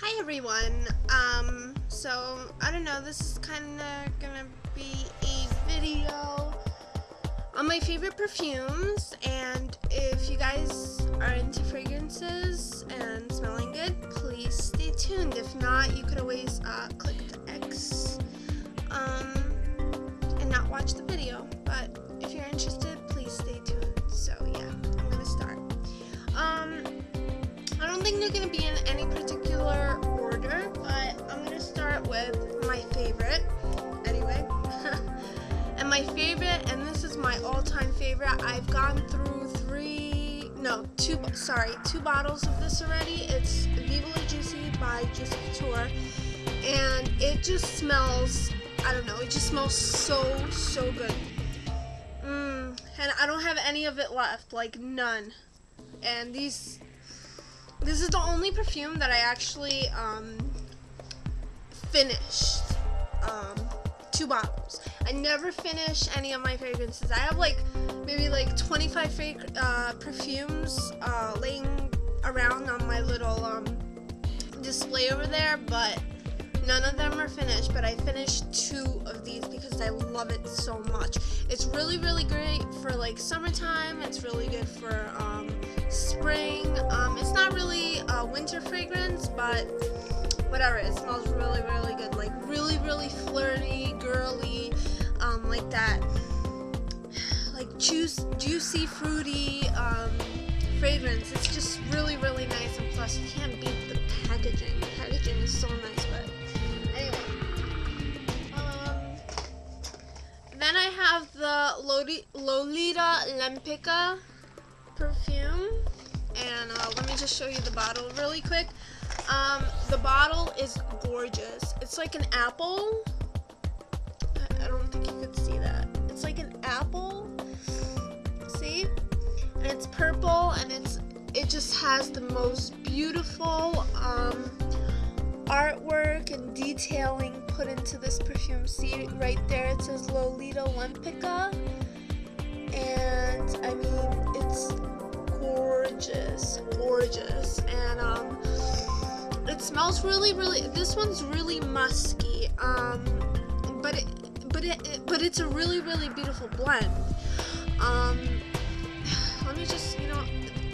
Hi everyone. Um, so I don't know. This is kind of gonna be a video on my favorite perfumes, and if you guys are into fragrances and smelling good, please stay tuned. If not, you could always uh, click the X um, and not watch the video. But if you're interested, please stay tuned. So yeah, I'm gonna start. Um, I don't think they're gonna be in any particular order, but I'm gonna start with my favorite. Anyway, and my favorite, and this is my all-time favorite. I've gone through three, no, two. Sorry, two bottles of this already. It's Viva La Juicy by Juicy Couture, and it just smells. I don't know. It just smells so so good. Mmm. And I don't have any of it left, like none. And these this is the only perfume that I actually um, finished um, two bottles. I never finish any of my fragrances. I have like maybe like 25 frag- uh, perfumes uh, laying around on my little um, display over there, but none of them are finished. But I finished two of these because I love it so much. It's really, really great for like summertime. It's really good for um, spring. Winter fragrance, but whatever. It smells really, really good. Like really, really flirty, girly, um, like that, like juice, juicy, fruity um, fragrance. It's just really, really nice. And plus, you can't beat the packaging. The packaging is so nice. But anyway. Um, then I have the Loli- Lolita perfume. And uh, let me just show you the bottle really quick. Um, the bottle is gorgeous. It's like an apple. I- don't think you could see that. It's like an apple. See? And it's purple and it's it just has the most beautiful um, artwork and detailing put into this perfume. See right there it says Lolita Lempicka. And I mean gorgeous, gorgeous. And um it smells really really this one's really musky. Um but it but it, it but it's a really really beautiful blend. Um let me just, you know,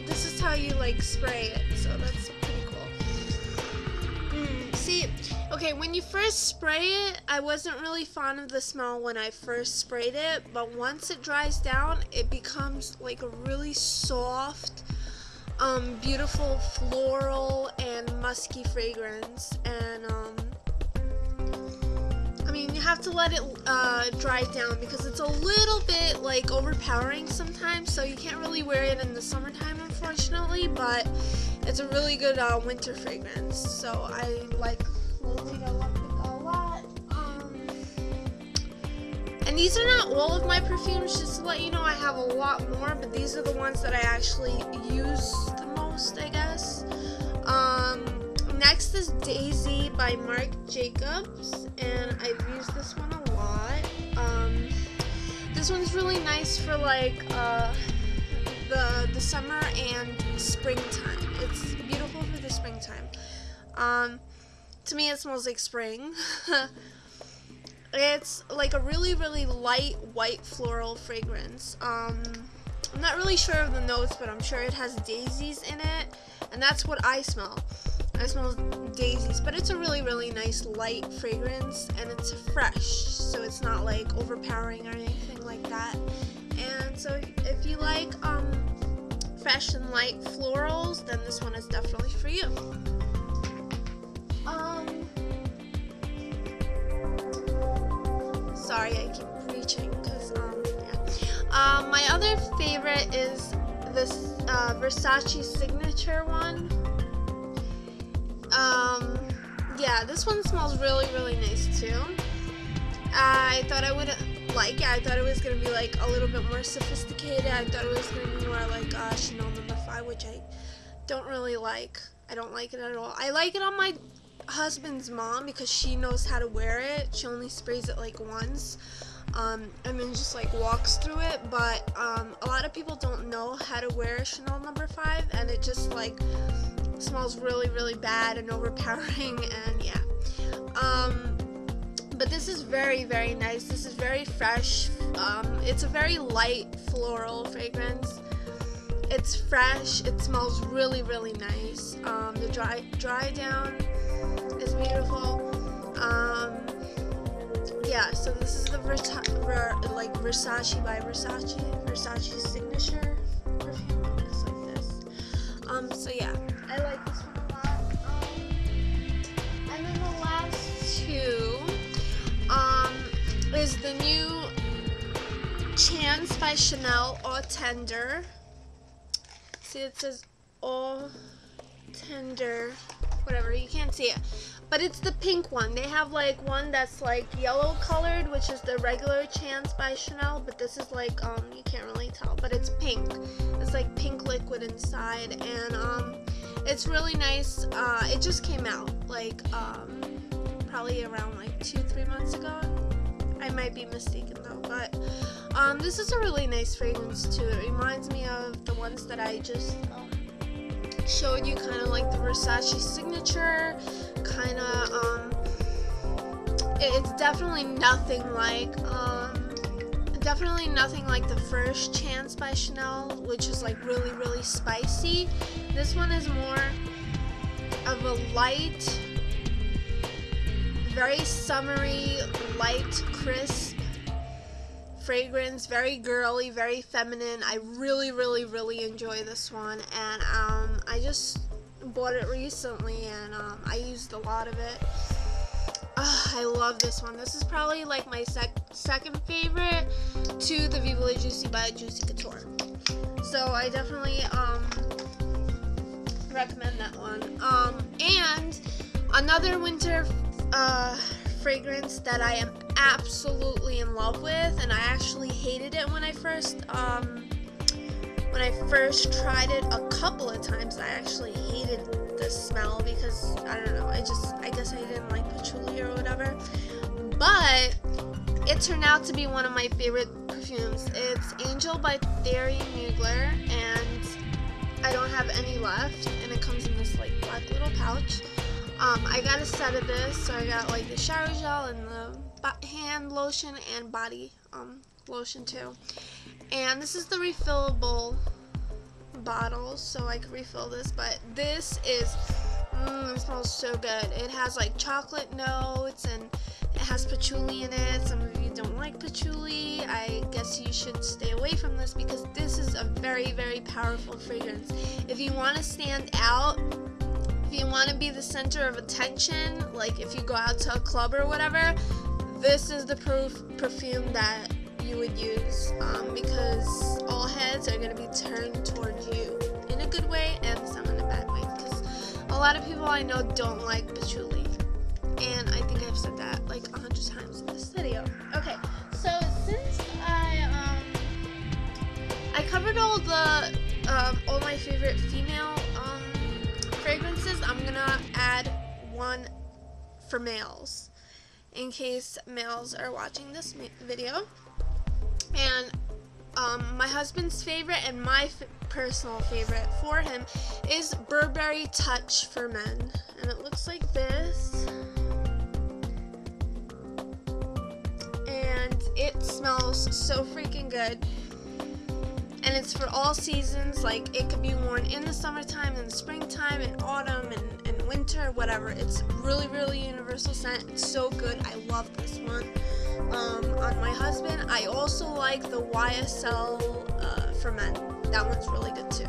this is how you like spray it. So that's pretty cool. Mm, see, okay, when you first spray it, I wasn't really fond of the smell when I first sprayed it, but once it dries down, it becomes like a really soft, um, beautiful floral and musky fragrance. And, um, I mean, you have to let it uh, dry down because it's a little bit like overpowering sometimes, so you can't really wear it in the summertime, unfortunately. But it's a really good uh, winter fragrance, so I like these are not all of my perfumes, just to let you know, I have a lot more, but these are the ones that I actually use the most, I guess. Um, next is Daisy by Marc Jacobs, and I've used this one a lot. Um, this one's really nice for like uh, the the summer and springtime. It's beautiful for the springtime. Um, to me, it smells like spring. it's like a really really light white floral fragrance. Um, I'm not really sure of the notes, but I'm sure it has daisies in it, and that's what I smell. I smell daisies, but it's a really, really nice light fragrance and it's fresh, so it's not like overpowering or anything like that. And so if you like um, fresh and light florals, then this one is definitely for you. Um, sorry, I keep reaching because um, yeah. Um, my other favorite is this uh, Versace signature one. Um, yeah, this one smells really, really nice too. I thought I would like it. I thought it was gonna be like a little bit more sophisticated. I thought it was gonna be more like uh, Chanel Number Five, which I don't really like. I don't like it at all. I like it on my husband's mom because she knows how to wear it. She only sprays it like once. Um, and then just like walks through it, but um, a lot of people don't know how to wear Chanel number five, and it just like smells really really bad and overpowering and yeah. Um, but this is very very nice. This is very fresh. Um, it's a very light floral fragrance. It's fresh. It smells really really nice. Um, the dry dry down like Versace by Versace Versace signature perfume it's like this. Um so yeah. I like this one a lot. Um, and then the last two um is the new Chance by Chanel Eau Tender. See it says Eau Tender whatever you can't see it but it's the pink one. They have like one that's like yellow colored which is the regular chance by chanel but this is like um you can't really tell but it's pink. It's like pink liquid inside and um it's really nice. Uh it just came out like um probably around like two three months ago. I might be mistaken though but um this is a really nice fragrance too. It reminds me of the ones that i just um, showed you kind of like the Versace signature kind of um it's definitely nothing like um definitely nothing like the first chance by Chanel which is like really really spicy. This one is more of a light very summery light crisp fragrance, very girly, very feminine. I really, really, really enjoy this one, and um, I just bought it recently, and um, I used a lot of it. I love this one. This is probably like my sec second favorite to the Viva La Juicy by Juicy Couture. So I definitely um, recommend that one. Um, and another winter uh, fragrance that I am absolutely in love with, and I actually hated it when I first um, when I first tried it a couple of times. I actually hated the smell because I don't know. I just I guess I didn't like patchouli or whatever. But it turned out to be one of my favorite perfumes. It's Angel by Thierry Mugler, and I don't have any left, and it comes in this like black little pouch. Um, I got a set of this, so I got like the shower gel and the hand lotion and body um, lotion too. And this is the refillable bottle, so I could refill this. But this is, mmm, it smells so good. It has like chocolate notes and it has patchouli in it. Some of you don't like patchouli. I guess you should stay away from this because this is a very, very powerful fragrance. If you want to stand out, if you want to be the center of attention, like if you go out to a club or whatever, this is the proof perfume that you would use um, because all heads are going to be turned towards you in a good way and some in a bad way because a lot of people I know don't like patchouli and I think I've said that like a hundred times in this video. Okay, so since I um I covered all the um, all my favorite female um, fragrances, I'm gonna add one for males in case males are watching this video. And um, my husband's favorite and my personal favorite for him is Burberry Touch for Men. And it looks like this. And it smells so freaking good and it's for all seasons like it could be worn in the summertime in the springtime in autumn and, and winter whatever. It's really really universal scent. It's so good. I love this one. Um, on my husband i also like the ysl uh, for men that one's really good too.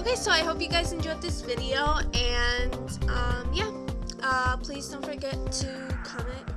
Okay so i hope you guys enjoyed this video and um, yeah. Uh, please don't forget to comment